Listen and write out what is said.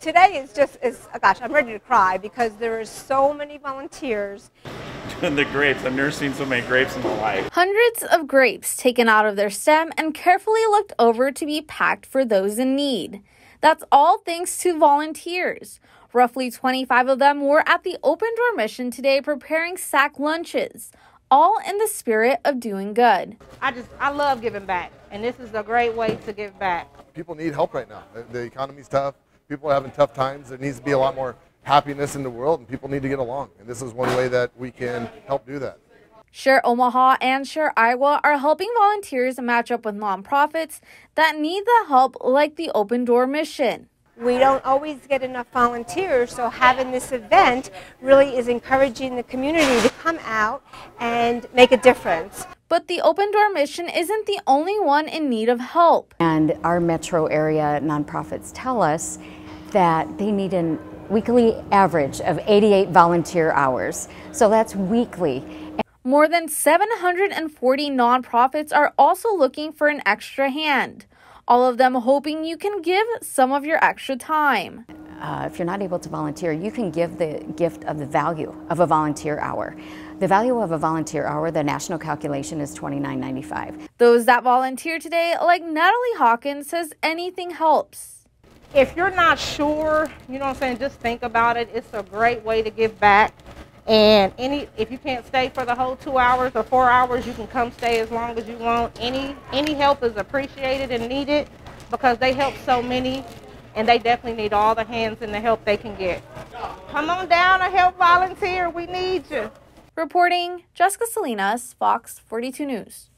today is just is oh gosh, I'm ready to cry because there are so many volunteers. And the grapes, I've never seen so many grapes in my life. Hundreds of grapes taken out of their stem and carefully looked over to be packed for those in need. That's all thanks to volunteers. Roughly 25 of them were at the Open Door Mission today preparing sack lunches, all in the spirit of doing good. I just, I love giving back, and this is a great way to give back. People need help right now. The economy's tough. People are having tough times. There needs to be a lot more happiness in the world, and people need to get along. And this is one way that we can help do that. Share Omaha and Share Iowa are helping volunteers match up with nonprofits that need the help, like the Open Door Mission. We don't always get enough volunteers, so having this event really is encouraging the community to come out and make a difference. But the Open Door Mission isn't the only one in need of help. And our metro area nonprofits tell us that they need a weekly average of 88 volunteer hours. So that's weekly. More than 740 nonprofits are also looking for an extra hand all of them hoping you can give some of your extra time. Uh, if you're not able to volunteer, you can give the gift of the value of a volunteer hour. The value of a volunteer hour, the national calculation is $29.95. Those that volunteer today, like Natalie Hawkins, says anything helps. If you're not sure, you know what I'm saying, just think about it. It's a great way to give back. And any, if you can't stay for the whole two hours or four hours, you can come stay as long as you want. Any, any help is appreciated and needed because they help so many and they definitely need all the hands and the help they can get. Come on down and help volunteer. We need you. Reporting Jessica Salinas, Fox 42 News.